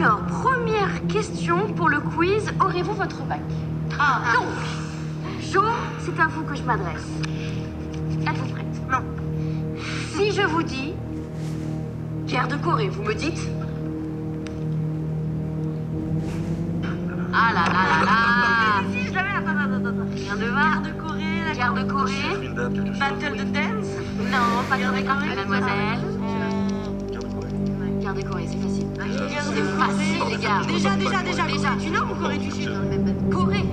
Alors, première question pour le quiz. Aurez-vous votre bac Ah, Donc, Jo, c'est à vous que je m'adresse. Êtes-vous prête Non. Si je vous dis guerre de Corée, vous me dites Ah là là là là Si, je l'avais. Attends, attends, attends. attends. Rien de Guerre va de Corée, la Guerre de Corée. Battle de Dance Non, pas Guerre de de Corée Mademoiselle. C'est facile. Guerre de C'est facile, les gars. Déjà, déjà, déjà. Déjà. Du Nord ou Corée du Sud Corée.